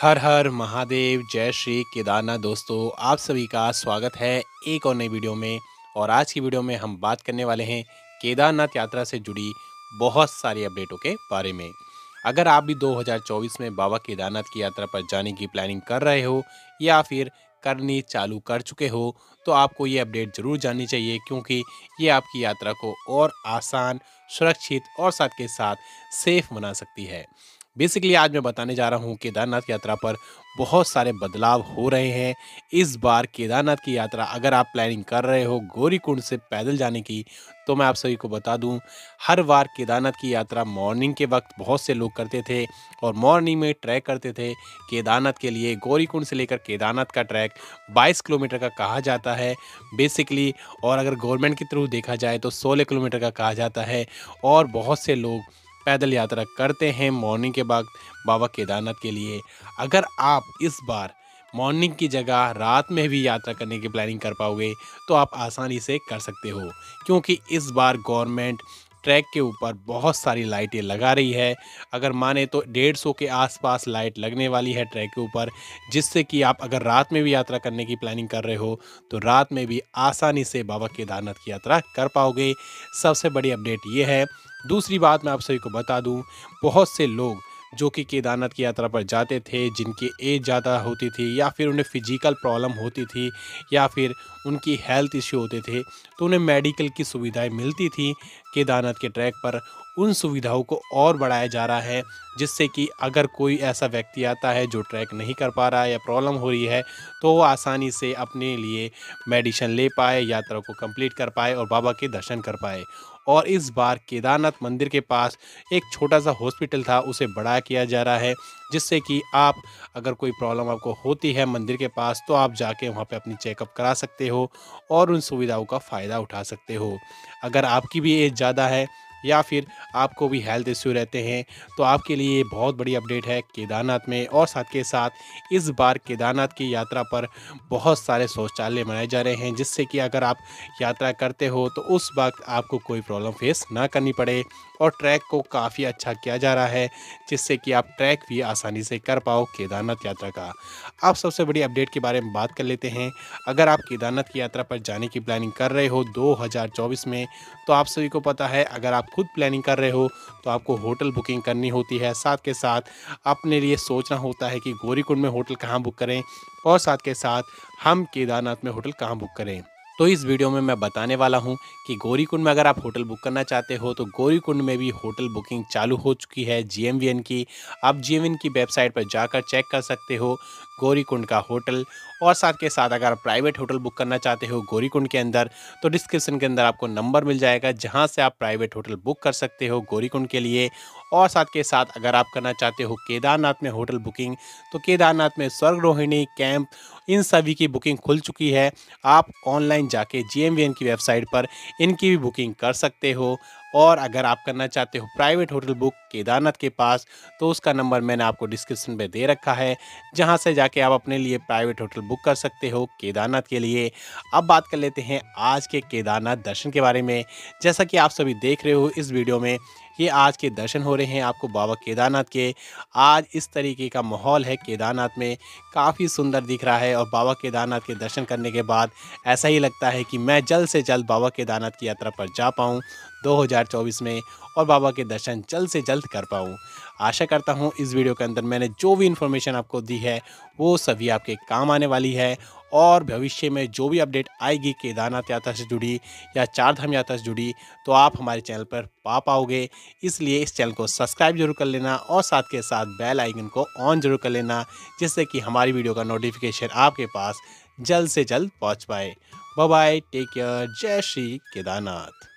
हर हर महादेव, जय श्री केदारनाथ दोस्तों, आप सभी का स्वागत है एक और नई वीडियो में। और आज की वीडियो में हम बात करने वाले हैं केदारनाथ यात्रा से जुड़ी बहुत सारी अपडेटों के बारे में। अगर आप भी 2024 में बाबा केदारनाथ की यात्रा पर जाने की प्लानिंग कर रहे हो या फिर करनी चालू कर चुके हो तो आपको ये अपडेट ज़रूर जाननी चाहिए क्योंकि ये आपकी यात्रा को और आसान, सुरक्षित और साथ के साथ सेफ़ बना सकती है। बेसिकली आज मैं बताने जा रहा हूँ केदारनाथ यात्रा पर बहुत सारे बदलाव हो रहे हैं। इस बार केदारनाथ की यात्रा अगर आप प्लानिंग कर रहे हो गौरीकुंड से पैदल जाने की तो मैं आप सभी को बता दूँ, हर बार केदारनाथ की यात्रा मॉर्निंग के वक्त बहुत से लोग करते थे और मॉर्निंग में ट्रैक करते थे। केदारनाथ के लिए गौरीकुंड से लेकर केदारनाथ का ट्रैक 22 किलोमीटर का कहा जाता है। बेसिकली और अगर गवर्नमेंट के थ्रू देखा जाए तो 16 किलोमीटर का कहा जाता है और बहुत से लोग पैदल यात्रा करते हैं मॉर्निंग के वक्त बाबा केदारनाथ के लिए। अगर आप इस बार मॉर्निंग की जगह रात में भी यात्रा करने की प्लानिंग कर पाओगे तो आप आसानी से कर सकते हो, क्योंकि इस बार गवर्नमेंट ट्रैक के ऊपर बहुत सारी लाइटें लगा रही है। अगर माने तो डेढ़ सौ के आसपास लाइट लगने वाली है ट्रैक के ऊपर, जिससे कि आप अगर रात में भी यात्रा करने की प्लानिंग कर रहे हो तो रात में भी आसानी से बाबा केदारनाथ की यात्रा कर पाओगे। सबसे बड़ी अपडेट ये है। दूसरी बात मैं आप सभी को बता दूँ, बहुत से लोग जो कि केदारनाथ की यात्रा पर जाते थे, जिनकी एज ज़्यादा होती थी या फिर उन्हें फ़िज़िकल प्रॉब्लम होती थी या फिर उनकी हेल्थ इश्यू होते थे तो उन्हें मेडिकल की सुविधाएँ मिलती थी केदारनाथ के ट्रैक पर। उन सुविधाओं को और बढ़ाया जा रहा है, जिससे कि अगर कोई ऐसा व्यक्ति आता है जो ट्रैक नहीं कर पा रहा है या प्रॉब्लम हो रही है तो वो आसानी से अपने लिए मेडिसिन ले पाए यात्रा को कंप्लीट कर पाए और बाबा के दर्शन कर पाए। और इस बार केदारनाथ मंदिर के पास एक छोटा सा हॉस्पिटल था, उसे बड़ा किया जा रहा है, जिससे कि आप, अगर कोई प्रॉब्लम आपको होती है मंदिर के पास तो आप जाके वहाँ पे अपनी चेकअप करा सकते हो और उन सुविधाओं का फ़ायदा उठा सकते हो। अगर आपकी भी एज ज़्यादा है या फिर आपको भी हेल्थ इश्यू रहते हैं। तो आपके लिए ये बहुत बड़ी अपडेट है केदारनाथ में और साथ के साथ इस बार केदारनाथ की यात्रा पर बहुत सारे शौचालय बनाए जा रहे हैं, जिससे कि अगर आप यात्रा करते हो तो उस वक्त आपको कोई प्रॉब्लम फेस ना करनी पड़े और ट्रैक को काफ़ी अच्छा किया जा रहा है, जिससे कि आप ट्रैक भी आसानी से कर पाओ केदारनाथ यात्रा का। आप सबसे बड़ी अपडेट के बारे में बात कर लेते हैं। अगर आप केदारनाथ की यात्रा पर जाने की प्लानिंग कर रहे हो 2024 में तो आप सभी को पता है, अगर आप खुद प्लानिंग कर रहे हो तो आपको होटल बुकिंग करनी होती है। साथ के साथ अपने लिए सोचना होता है कि गौरीकुंड में होटल कहाँ बुक करें और साथ के साथ हम केदारनाथ में होटल कहाँ बुक करें। तो इस वीडियो में मैं बताने वाला हूँ कि गौरीकुंड में अगर आप होटल बुक करना चाहते हो तो गौरीकुंड में भी होटल बुकिंग चालू हो चुकी है जी की। आप जी की वेबसाइट पर जाकर चेक कर सकते हो। गौरीकुंड का होटल और साथ के साथ अगर आप प्राइवेट होटल बुक करना चाहते हो गौरीकुंड के अंदर तो डिस्क्रिप्शन के अंदर आपको नंबर मिल जाएगा जहाँ से आप प्राइवेट होटल बुक कर सकते हो गौरीकुंड के लिए। और साथ के साथ अगर आप करना चाहते हो केदारनाथ में होटल बुकिंग तो केदारनाथ में स्वर्ग रोहिणी कैंप इन सभी की बुकिंग खुल चुकी है। आप ऑनलाइन जाके जी की वेबसाइट पर इनकी भी बुकिंग कर सकते हो। और अगर आप करना चाहते हो प्राइवेट होटल बुक केदारनाथ के पास तो उसका नंबर मैंने आपको डिस्क्रिप्शन में दे रखा है, जहाँ से जाके आप अपने लिए प्राइवेट होटल बुक कर सकते हो केदारनाथ के लिए। अब बात कर लेते हैं आज के केदारनाथ दर्शन के बारे में। जैसा कि आप सभी देख रहे हो इस वीडियो में ये आज के दर्शन हो रहे हैं आपको बाबा केदारनाथ के। आज इस तरीके का माहौल है केदारनाथ में, काफ़ी सुंदर दिख रहा है और बाबा केदारनाथ के दर्शन करने के बाद ऐसा ही लगता है कि मैं जल्द से जल्द बाबा केदारनाथ की यात्रा पर जा पाऊँ 2024 में, और बाबा के दर्शन जल्द से जल्द कर पाऊँ। आशा करता हूँ इस वीडियो के अंदर मैंने जो भी इन्फॉर्मेशन आपको दी है, वो सभी आपके काम आने वाली है और भविष्य में जो भी अपडेट आएगी केदारनाथ यात्रा से जुड़ी या चारधाम यात्रा से जुड़ी तो आप हमारे चैनल पर पा पाओगे। इसलिए इस चैनल को सब्सक्राइब ज़रूर कर लेना और साथ के साथ बेल आइकन को ऑन ज़रूर कर लेना, जिससे कि हमारी वीडियो का नोटिफिकेशन आपके पास जल्द से जल्द पहुँच पाए। बाय टेक केयर जय श्री केदारनाथ।